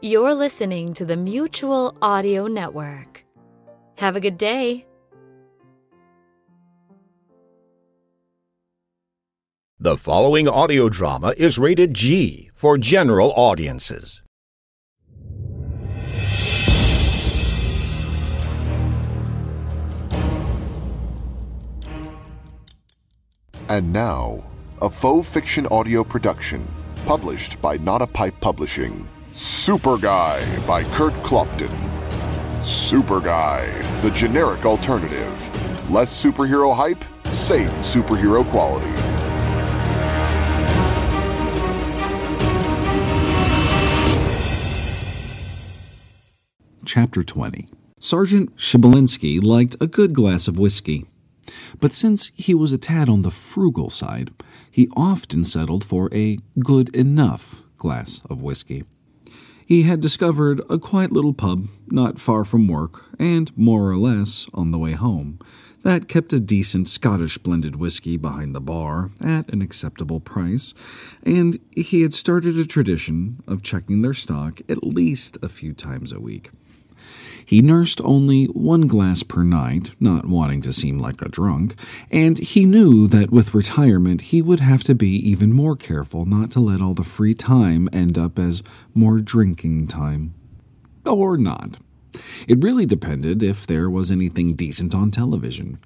You're listening to the Mutual Audio Network. Have a good day. The following audio drama is rated G for general audiences. And now, a faux fiction audio production published by Not a Pipe Publishing. Super Guy by Kurt Clopton. Super Guy, the generic alternative. Less superhero hype, same superhero quality. Chapter 20 Sergeant Shibelinski liked a good glass of whiskey. But since he was a tad on the frugal side, he often settled for a good enough glass of whiskey. He had discovered a quiet little pub not far from work and more or less on the way home that kept a decent Scottish blended whiskey behind the bar at an acceptable price, and he had started a tradition of checking their stock at least a few times a week. He nursed only one glass per night, not wanting to seem like a drunk, and he knew that with retirement he would have to be even more careful not to let all the free time end up as more drinking time. Or not. It really depended if there was anything decent on television.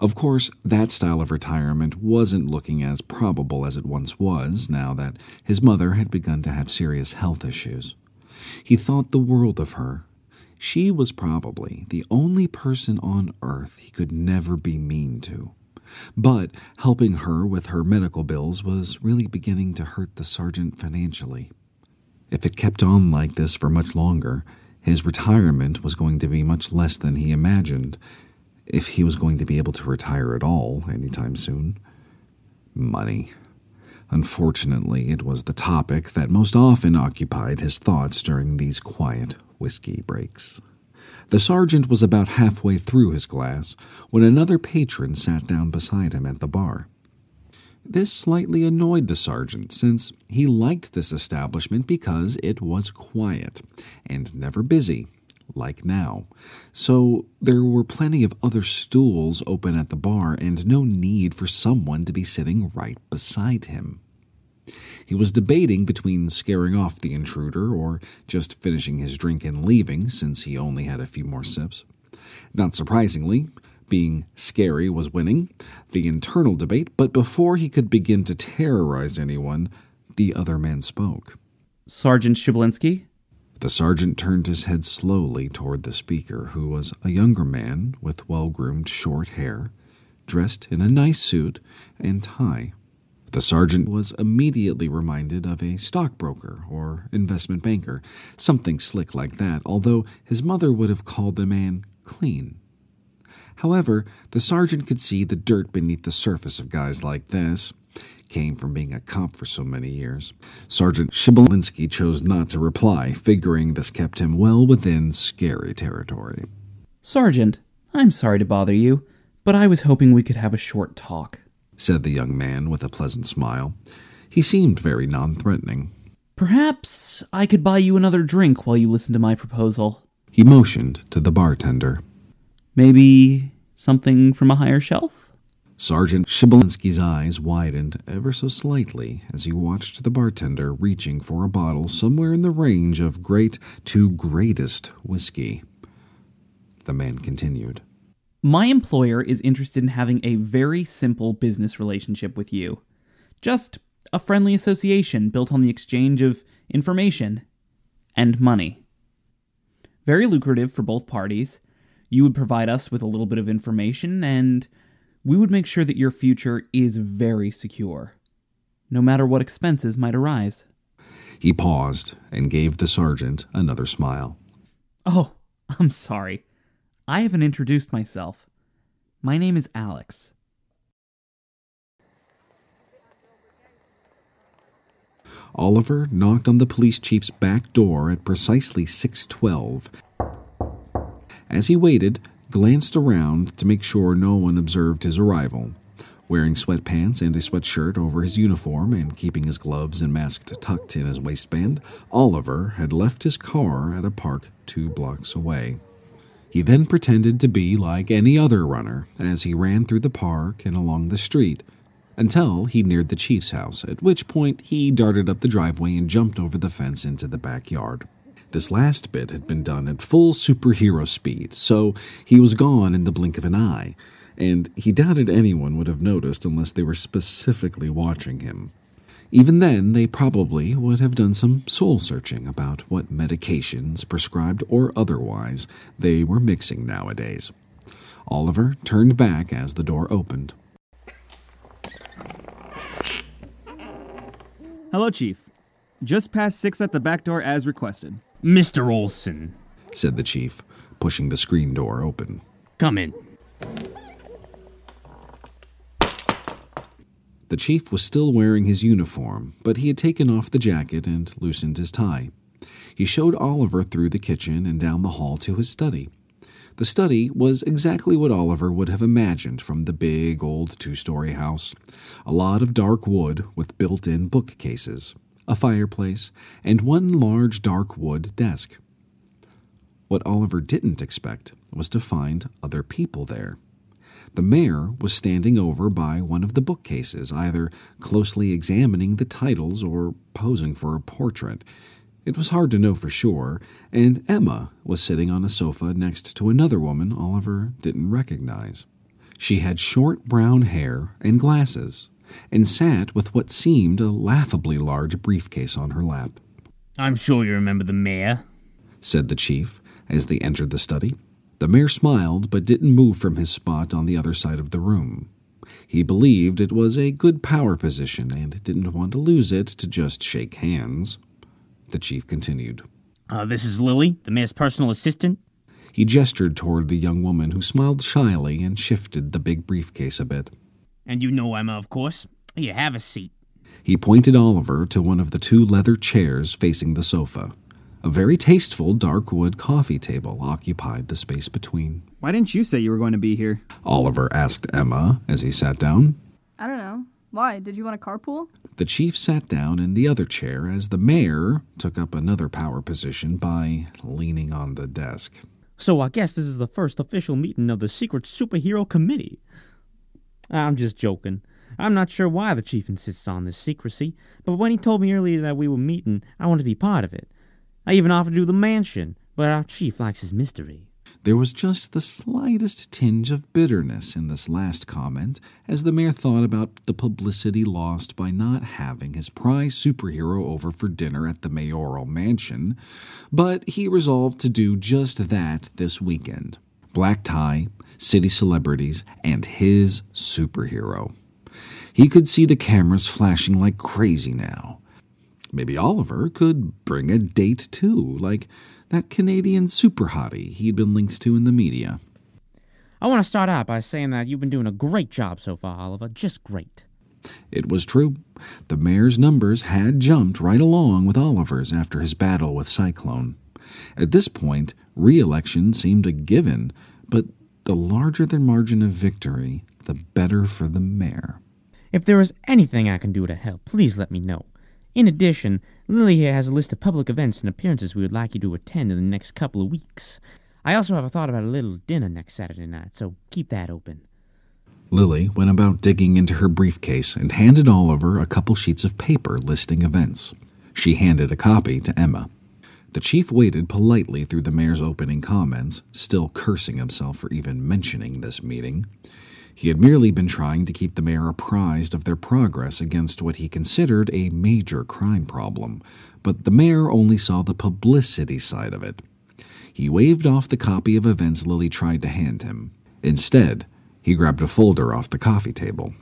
Of course, that style of retirement wasn't looking as probable as it once was now that his mother had begun to have serious health issues. He thought the world of her she was probably the only person on earth he could never be mean to. But helping her with her medical bills was really beginning to hurt the sergeant financially. If it kept on like this for much longer, his retirement was going to be much less than he imagined, if he was going to be able to retire at all anytime soon. Money. Unfortunately, it was the topic that most often occupied his thoughts during these quiet whiskey breaks. The sergeant was about halfway through his glass when another patron sat down beside him at the bar. This slightly annoyed the sergeant, since he liked this establishment because it was quiet and never busy, like now. So there were plenty of other stools open at the bar and no need for someone to be sitting right beside him. He was debating between scaring off the intruder or just finishing his drink and leaving, since he only had a few more sips. Not surprisingly, being scary was winning the internal debate, but before he could begin to terrorize anyone, the other man spoke. Sergeant Shibelinski? The sergeant turned his head slowly toward the speaker, who was a younger man with well groomed short hair, dressed in a nice suit and tie. The sergeant was immediately reminded of a stockbroker or investment banker, something slick like that, although his mother would have called the man clean. However, the sergeant could see the dirt beneath the surface of guys like this. Came from being a cop for so many years. Sergeant Shibelinski chose not to reply, figuring this kept him well within scary territory. Sergeant, I'm sorry to bother you, but I was hoping we could have a short talk said the young man with a pleasant smile. He seemed very non threatening. Perhaps I could buy you another drink while you listen to my proposal. He motioned to the bartender. Maybe something from a higher shelf? Sergeant Shibelinski's eyes widened ever so slightly as he watched the bartender reaching for a bottle somewhere in the range of great to greatest whiskey. The man continued. My employer is interested in having a very simple business relationship with you. Just a friendly association built on the exchange of information and money. Very lucrative for both parties. You would provide us with a little bit of information, and we would make sure that your future is very secure, no matter what expenses might arise. He paused and gave the sergeant another smile. Oh, I'm sorry. I haven't introduced myself. My name is Alex. Oliver knocked on the police chief's back door at precisely 6:12. As he waited, glanced around to make sure no one observed his arrival. Wearing sweatpants and a sweatshirt over his uniform and keeping his gloves and mask tucked in his waistband, Oliver had left his car at a park two blocks away. He then pretended to be like any other runner as he ran through the park and along the street until he neared the chief's house, at which point he darted up the driveway and jumped over the fence into the backyard. This last bit had been done at full superhero speed, so he was gone in the blink of an eye and he doubted anyone would have noticed unless they were specifically watching him. Even then, they probably would have done some soul searching about what medications, prescribed or otherwise, they were mixing nowadays. Oliver turned back as the door opened. Hello, Chief. Just past six at the back door as requested. Mr. Olson, said the chief, pushing the screen door open. Come in. The chief was still wearing his uniform, but he had taken off the jacket and loosened his tie. He showed Oliver through the kitchen and down the hall to his study. The study was exactly what Oliver would have imagined from the big old two story house a lot of dark wood with built in bookcases, a fireplace, and one large dark wood desk. What Oliver didn't expect was to find other people there. The mayor was standing over by one of the bookcases, either closely examining the titles or posing for a portrait. It was hard to know for sure, and Emma was sitting on a sofa next to another woman Oliver didn't recognize. She had short brown hair and glasses, and sat with what seemed a laughably large briefcase on her lap. I'm sure you remember the mayor, said the chief as they entered the study. The mayor smiled, but didn't move from his spot on the other side of the room. He believed it was a good power position and didn't want to lose it to just shake hands. The chief continued. Uh, this is Lily, the mayor's personal assistant. He gestured toward the young woman, who smiled shyly and shifted the big briefcase a bit. And you know Emma, of course. Here, have a seat. He pointed Oliver to one of the two leather chairs facing the sofa. A very tasteful dark wood coffee table occupied the space between. Why didn't you say you were going to be here? Oliver asked Emma as he sat down. I don't know. Why? Did you want a carpool? The chief sat down in the other chair as the mayor took up another power position by leaning on the desk. So I guess this is the first official meeting of the Secret Superhero Committee. I'm just joking. I'm not sure why the chief insists on this secrecy, but when he told me earlier that we were meeting, I wanted to be part of it. I even offered to do the mansion, but our chief likes his mystery. There was just the slightest tinge of bitterness in this last comment as the mayor thought about the publicity lost by not having his prize superhero over for dinner at the mayoral mansion, but he resolved to do just that this weekend. Black tie, city celebrities, and his superhero. He could see the cameras flashing like crazy now Maybe Oliver could bring a date too, like that Canadian super hottie he'd been linked to in the media. I want to start out by saying that you've been doing a great job so far, Oliver. Just great. It was true. The mayor's numbers had jumped right along with Oliver's after his battle with Cyclone. At this point, re election seemed a given, but the larger the margin of victory, the better for the mayor. If there is anything I can do to help, please let me know. In addition, Lily here has a list of public events and appearances we would like you to attend in the next couple of weeks. I also have a thought about a little dinner next Saturday night, so keep that open. Lily went about digging into her briefcase and handed Oliver a couple sheets of paper listing events. She handed a copy to Emma. The chief waited politely through the mayor's opening comments, still cursing himself for even mentioning this meeting. He had merely been trying to keep the mayor apprised of their progress against what he considered a major crime problem, but the mayor only saw the publicity side of it. He waved off the copy of events Lily tried to hand him. Instead, he grabbed a folder off the coffee table.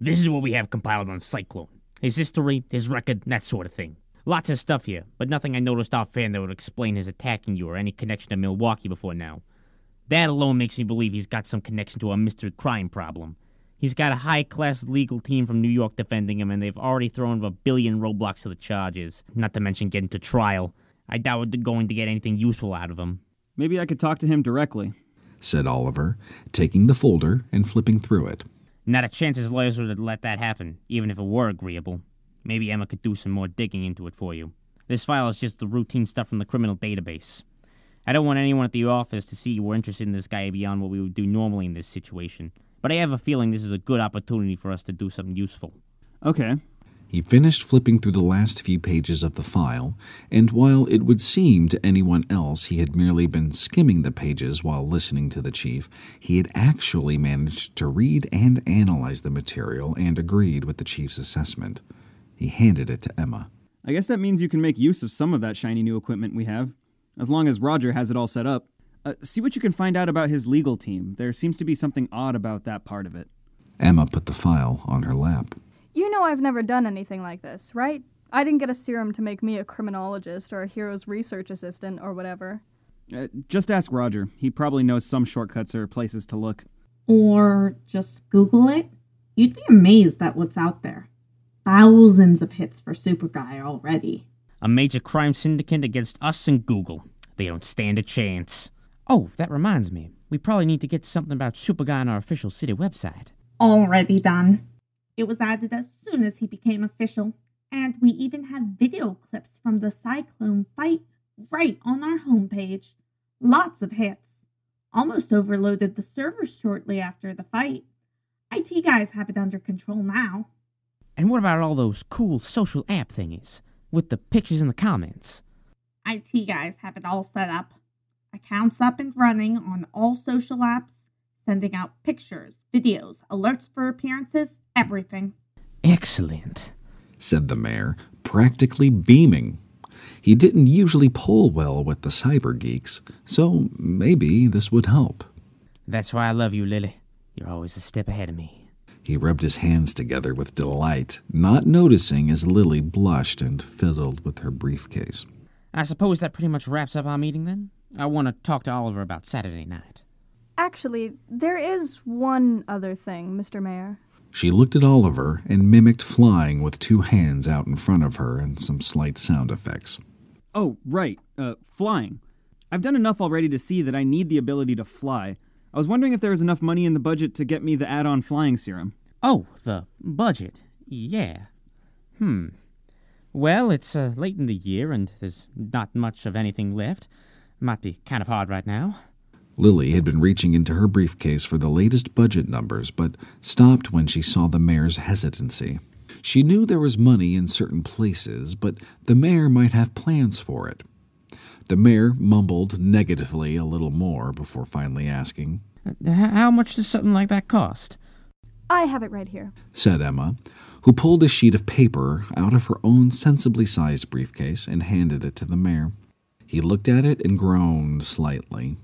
This is what we have compiled on Cyclone his history, his record, that sort of thing. Lots of stuff here, but nothing I noticed offhand that would explain his attacking you or any connection to Milwaukee before now. That alone makes me believe he's got some connection to a mystery crime problem. He's got a high class legal team from New York defending him, and they've already thrown a billion roadblocks to the charges, not to mention getting to trial. I doubt we're going to get anything useful out of him. Maybe I could talk to him directly, said Oliver, taking the folder and flipping through it. Not a chance his lawyers would let that happen, even if it were agreeable. Maybe Emma could do some more digging into it for you. This file is just the routine stuff from the criminal database. I don't want anyone at the office to see we're interested in this guy beyond what we would do normally in this situation. But I have a feeling this is a good opportunity for us to do something useful. Okay. He finished flipping through the last few pages of the file, and while it would seem to anyone else he had merely been skimming the pages while listening to the chief, he had actually managed to read and analyze the material and agreed with the chief's assessment. He handed it to Emma. I guess that means you can make use of some of that shiny new equipment we have, as long as Roger has it all set up. Uh, see what you can find out about his legal team. There seems to be something odd about that part of it. Emma put the file on her lap. You know I've never done anything like this, right? I didn't get a serum to make me a criminologist or a hero's research assistant or whatever. Uh, just ask Roger. He probably knows some shortcuts or places to look. Or just Google it. You'd be amazed at what's out there. Thousands of hits for Super Guy already. A major crime syndicate against us and Google. They don't stand a chance. Oh, that reminds me. We probably need to get something about Super Guy on our official city website. Already done. It was added as soon as he became official, and we even have video clips from the Cyclone fight right on our homepage. Lots of hits. Almost overloaded the servers shortly after the fight. IT guys have it under control now. And what about all those cool social app thingies with the pictures in the comments? IT guys have it all set up. Accounts up and running on all social apps, sending out pictures, videos, alerts for appearances, everything. Excellent, said the mayor, practically beaming. He didn't usually pull well with the cyber geeks, so maybe this would help. That's why I love you, Lily. You're always a step ahead of me. He rubbed his hands together with delight, not noticing as Lily blushed and fiddled with her briefcase. I suppose that pretty much wraps up our meeting then? I want to talk to Oliver about Saturday night. Actually, there is one other thing, Mr. Mayor. She looked at Oliver and mimicked flying with two hands out in front of her and some slight sound effects. Oh, right. Uh, flying. I've done enough already to see that I need the ability to fly. I was wondering if there was enough money in the budget to get me the add on flying serum. Oh, the budget. Yeah. Hmm. Well, it's uh, late in the year and there's not much of anything left. Might be kind of hard right now. Lily had been reaching into her briefcase for the latest budget numbers, but stopped when she saw the mayor's hesitancy. She knew there was money in certain places, but the mayor might have plans for it. The mayor mumbled negatively a little more before finally asking, How much does something like that cost? I have it right here, said Emma, who pulled a sheet of paper out of her own sensibly sized briefcase and handed it to the mayor. He looked at it and groaned slightly,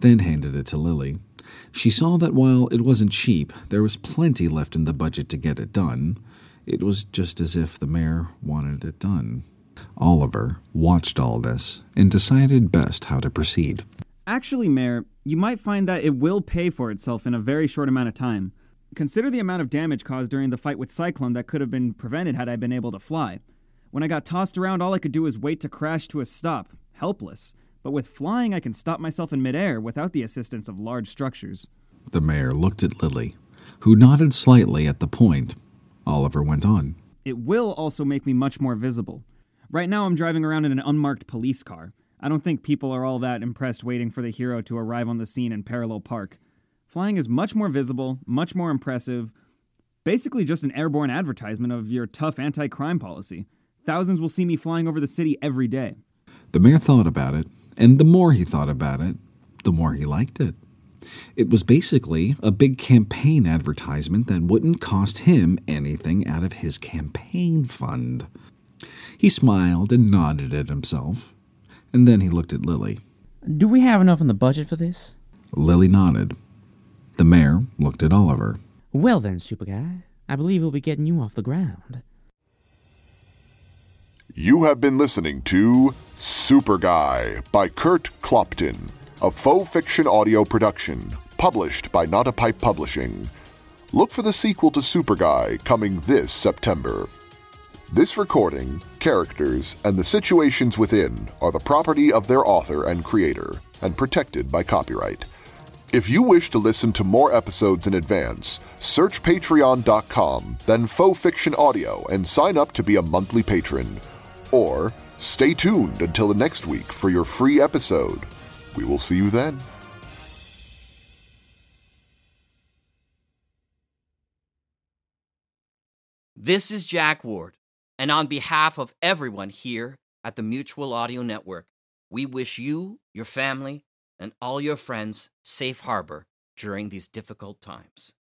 then handed it to Lily. She saw that while it wasn't cheap, there was plenty left in the budget to get it done. It was just as if the mayor wanted it done. Oliver watched all this and decided best how to proceed. Actually, Mayor, you might find that it will pay for itself in a very short amount of time. Consider the amount of damage caused during the fight with Cyclone that could have been prevented had I been able to fly. When I got tossed around, all I could do was wait to crash to a stop, helpless. But with flying, I can stop myself in midair without the assistance of large structures. The mayor looked at Lily, who nodded slightly at the point. Oliver went on. It will also make me much more visible. Right now, I'm driving around in an unmarked police car. I don't think people are all that impressed waiting for the hero to arrive on the scene in Parallel Park. Flying is much more visible, much more impressive. Basically, just an airborne advertisement of your tough anti crime policy. Thousands will see me flying over the city every day. The mayor thought about it, and the more he thought about it, the more he liked it. It was basically a big campaign advertisement that wouldn't cost him anything out of his campaign fund. He smiled and nodded at himself, and then he looked at Lily. Do we have enough in the budget for this? Lily nodded. The mayor looked at Oliver. Well then, Super Guy, I believe we'll be getting you off the ground. You have been listening to Super Guy by Kurt Clopton, a faux fiction audio production, published by Not a Pipe Publishing. Look for the sequel to Super Guy coming this September. This recording, characters, and the situations within are the property of their author and creator, and protected by copyright. If you wish to listen to more episodes in advance, search patreon.com, then Faux Fiction Audio, and sign up to be a monthly patron. Or stay tuned until the next week for your free episode. We will see you then. This is Jack Ward, and on behalf of everyone here at the Mutual Audio Network, we wish you, your family, and all your friends safe harbor during these difficult times.